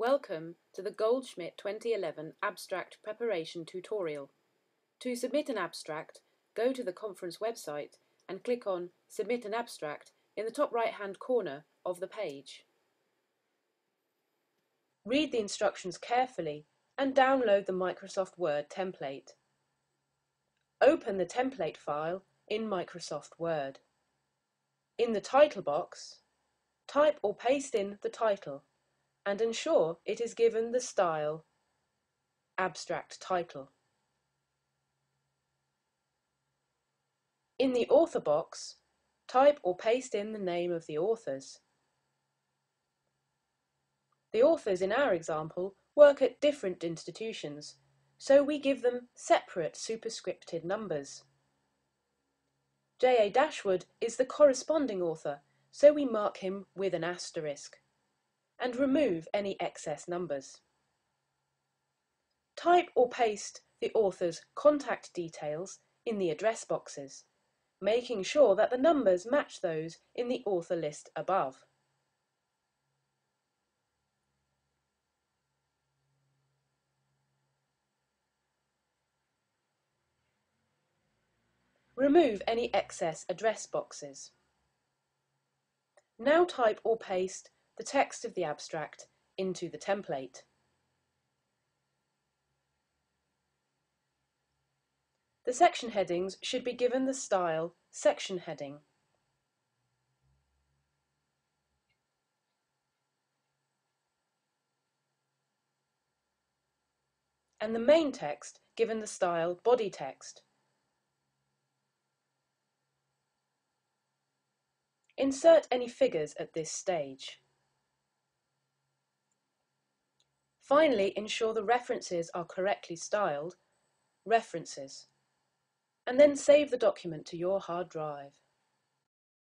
Welcome to the Goldschmidt 2011 Abstract Preparation Tutorial. To submit an abstract, go to the conference website and click on Submit an Abstract in the top right hand corner of the page. Read the instructions carefully and download the Microsoft Word template. Open the template file in Microsoft Word. In the title box, type or paste in the title and ensure it is given the style Abstract Title. In the author box, type or paste in the name of the authors. The authors in our example work at different institutions, so we give them separate superscripted numbers. J.A. Dashwood is the corresponding author, so we mark him with an asterisk and remove any excess numbers. Type or paste the author's contact details in the address boxes, making sure that the numbers match those in the author list above. Remove any excess address boxes. Now type or paste the text of the abstract into the template. The section headings should be given the style section heading. and the main text given the style body text. Insert any figures at this stage. Finally, ensure the references are correctly styled, references, and then save the document to your hard drive.